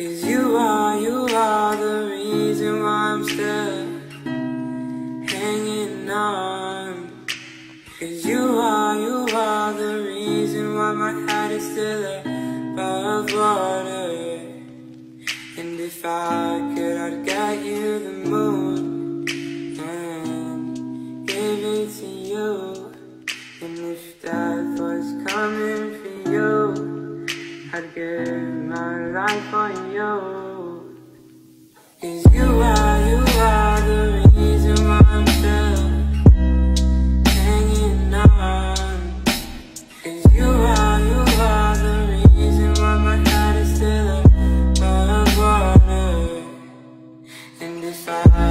Cause you are, you are the reason why I'm still hanging on. Cause you are, you are the reason why my heart is still above water. And if I could, I'd give my life for you. Cause you are, you are the reason why I'm still hanging on. Cause you are, you are the reason why my heart is still above water. And if I